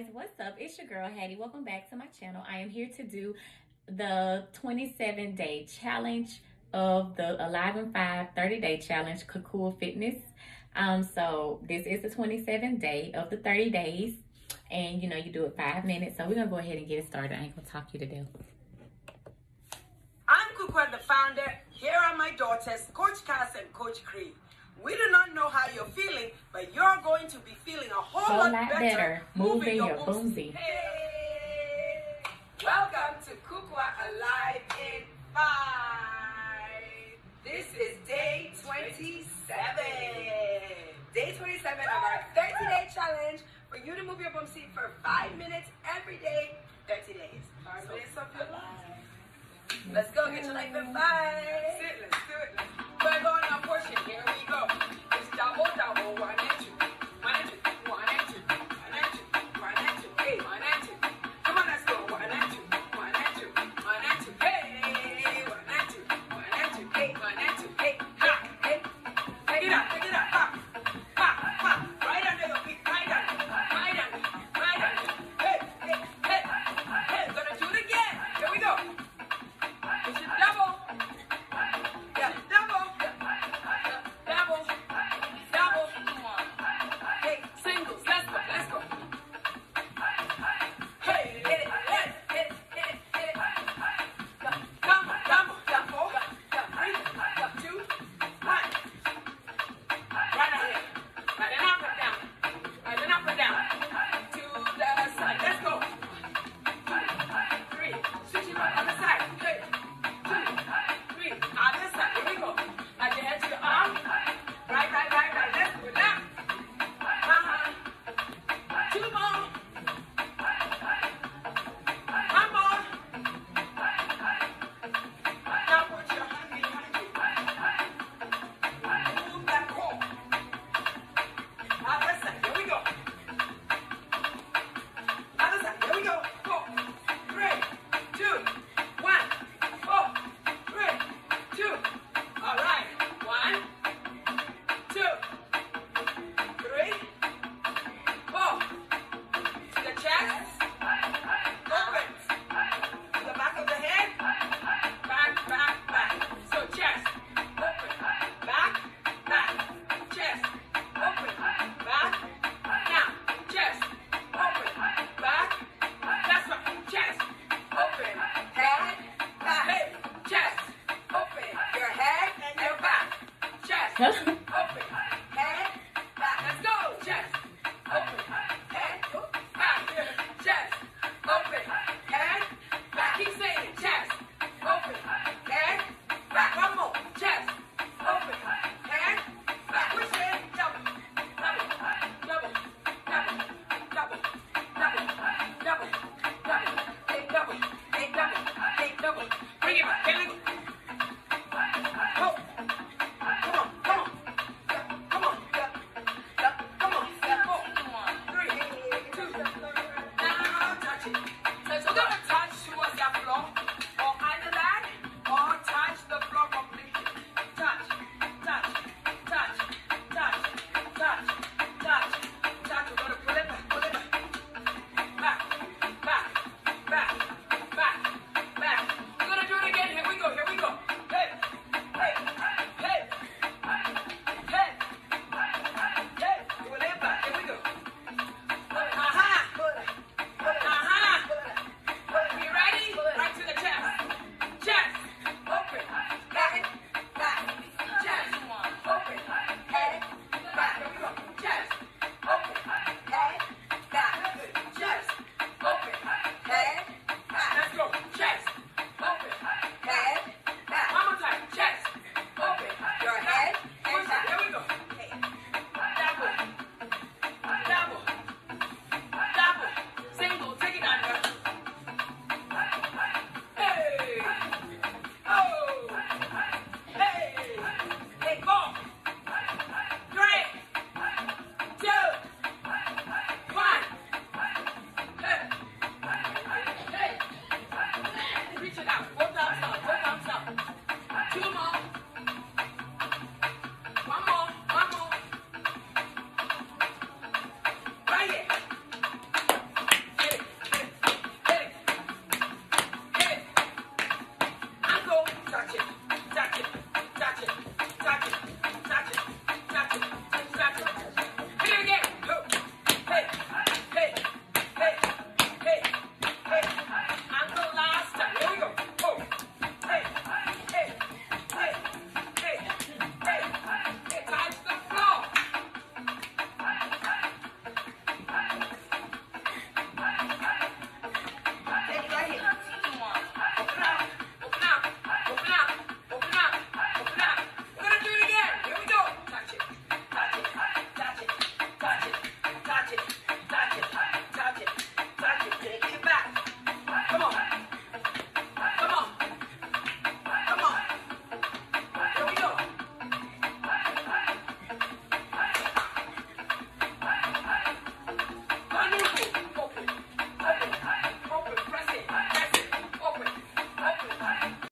guys what's up? It's your girl hattie. Welcome back to my channel. I am here to do the 27 day challenge of the alive in 5 30 day challenge Kukuwa fitness. Um so this is the 27th day of the 30 days. And you know you do it five minutes. So we're gonna go ahead and get it started. I ain't gonna talk you to death. I'm Kukuwa, the founder here are my daughters coach cass and coach cree we do not know how you're feeling, but you're going to be feeling a whole, whole lot, lot better, better moving your boomsy. Hey! Welcome to Kukuwa Alive in 5. This is day 27. Day 27 of our 30 day challenge for you to move your bum seat for 5 minutes every day, 30 days. 5 minutes of your life. Let's go get your life and bye. Let's do it. Let's... We're going on portion. Here we go. Huh?